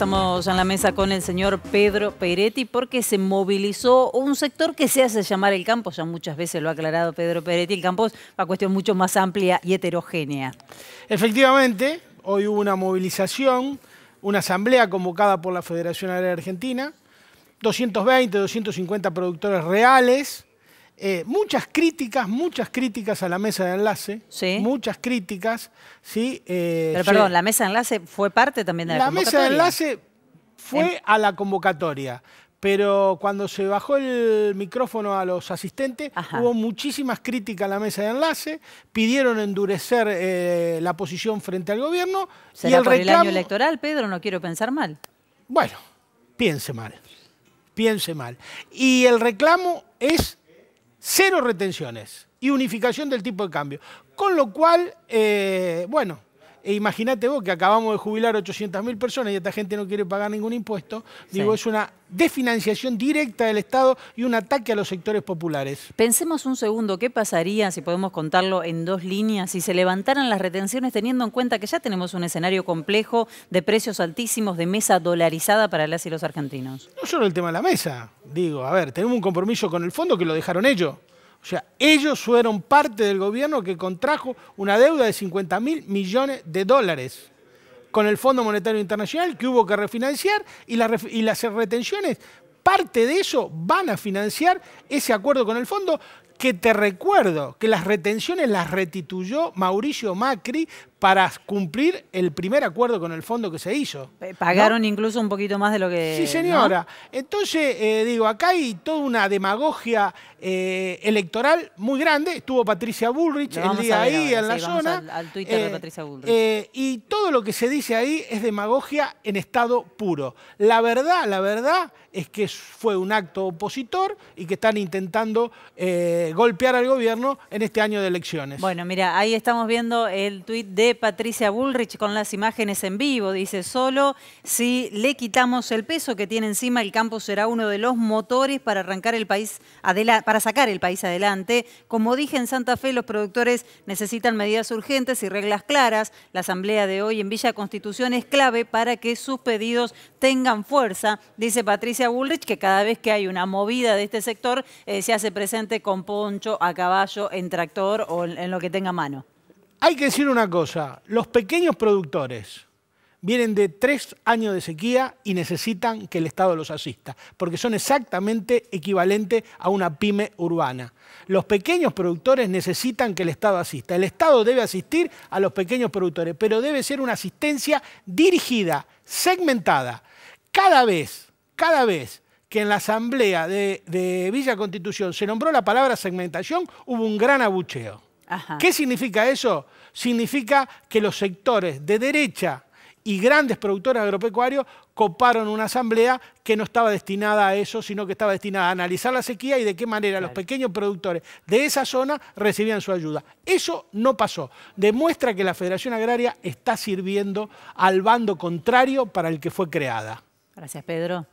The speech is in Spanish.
Estamos en la mesa con el señor Pedro Peretti porque se movilizó un sector que se hace llamar el campo, ya muchas veces lo ha aclarado Pedro Peretti, el campo es una cuestión mucho más amplia y heterogénea. Efectivamente, hoy hubo una movilización, una asamblea convocada por la Federación Agraria Argentina, 220, 250 productores reales, eh, muchas críticas, muchas críticas a la mesa de enlace. Sí. Muchas críticas. ¿sí? Eh, Pero perdón, ¿la mesa de enlace fue parte también de la, convocatoria? La mesa de enlace fue a la convocatoria. Pero cuando se bajó el micrófono a los asistentes, hubo muchísimas críticas a la mesa de enlace, pidieron endurecer eh, la posición frente al gobierno. ¿Será y el por el año electoral, Pedro? No quiero pensar mal. Bueno, piense mal, piense mal. Y el reclamo es cero retenciones y unificación del tipo de cambio. Con lo cual, eh, bueno, e imagínate vos que acabamos de jubilar 800.000 personas y esta gente no quiere pagar ningún impuesto. Digo, es una desfinanciación directa del Estado y un ataque a los sectores populares. Pensemos un segundo, ¿qué pasaría, si podemos contarlo en dos líneas, si se levantaran las retenciones teniendo en cuenta que ya tenemos un escenario complejo de precios altísimos, de mesa dolarizada para las y los argentinos? No solo el tema de la mesa, digo, a ver, tenemos un compromiso con el fondo que lo dejaron ellos. O sea, ellos fueron parte del gobierno que contrajo una deuda de 50 mil millones de dólares con el Fondo Monetario Internacional que hubo que refinanciar y, y las retenciones, parte de eso van a financiar ese acuerdo con el fondo que te recuerdo que las retenciones las restituyó Mauricio Macri para cumplir el primer acuerdo con el fondo que se hizo. Pagaron incluso un poquito más de lo que... Sí, señora. Entonces, eh, digo, acá hay toda una demagogia eh, electoral muy grande. Estuvo Patricia Bullrich el día ahí en la zona. Al, Twitter de eh, Patricia Bullrich. y todo lo que se dice ahí es demagogia en estado puro. La verdad, la verdad es que fue un acto opositor y que están intentando golpear al gobierno en este año de elecciones. Bueno, mira, ahí estamos viendo el tuit de Patricia Bullrich con las imágenes en vivo. Dice, solo si le quitamos el peso que tiene encima, el campo será uno de los motores para arrancar el país para sacar el país adelante. Como dije en Santa Fe, los productores necesitan medidas urgentes y reglas claras. La asamblea de hoy en Villa Constitución es clave para que sus pedidos tengan fuerza. Dice Patricia Bullrich que cada vez que hay una movida de este sector eh, se hace presente con a caballo, en tractor o en lo que tenga mano. Hay que decir una cosa, los pequeños productores vienen de tres años de sequía y necesitan que el Estado los asista, porque son exactamente equivalentes a una pyme urbana. Los pequeños productores necesitan que el Estado asista. El Estado debe asistir a los pequeños productores, pero debe ser una asistencia dirigida, segmentada. Cada vez, cada vez que en la asamblea de, Villa Constitución se nombró la palabra segmentación, hubo un gran abucheo. ¿Qué significa eso? Significa que los sectores de derecha y grandes productores agropecuarios coparon una asamblea que no estaba destinada a eso, sino que estaba destinada a analizar la sequía y de qué manera los pequeños productores de esa zona recibían su ayuda. Eso no pasó. Demuestra que la Federación Agraria está sirviendo al bando contrario para el que fue creada. Gracias, Pedro.